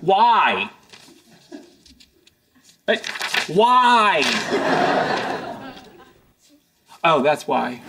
Why? Why? Oh, that's why.